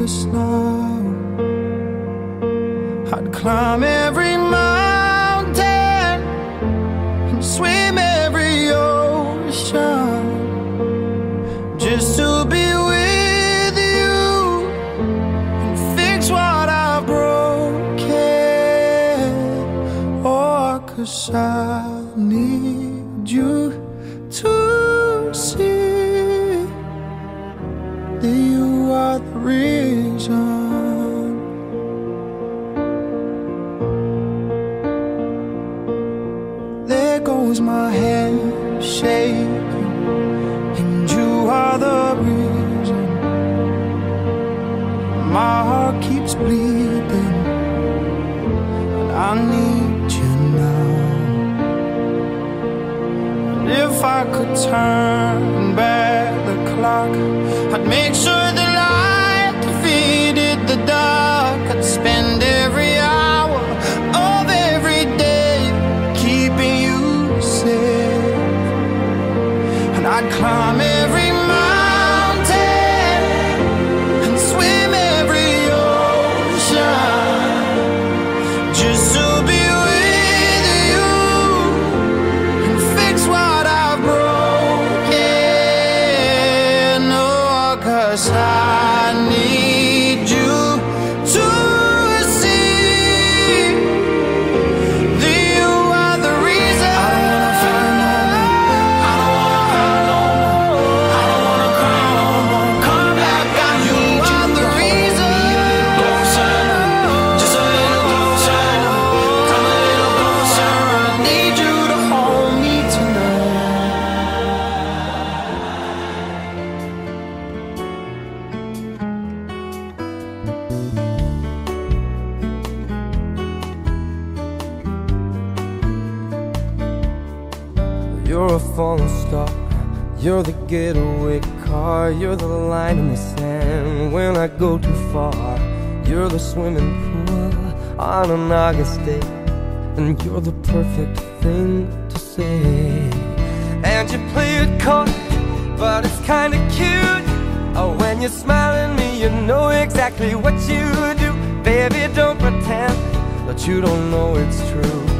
hopeless now I'd climb every mountain And swim every ocean Just to be with you And fix what I've broken. Oh, cause I need you to see That you are the There goes my hand shaking, and you are the reason. My heart keeps bleeding, and I need you now. And if I could turn And You're a falling star. You're the getaway car. You're the line in the sand when I go too far. You're the swimming pool on an August day. And you're the perfect thing to say. And you play it coy, but it's kinda cute. Oh, when you smile at me, you know exactly what you do. Baby, don't pretend that you don't know it's true.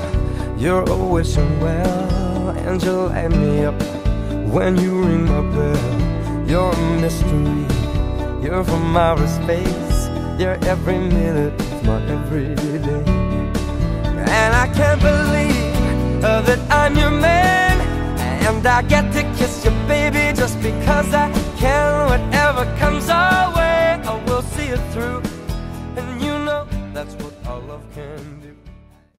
you're always well, and you light me up when you ring my bell. You're a mystery, you're from outer space, you're every minute of my everyday. And I can't believe uh, that I'm your man, and I get to kiss you, baby, just because I can. Whatever.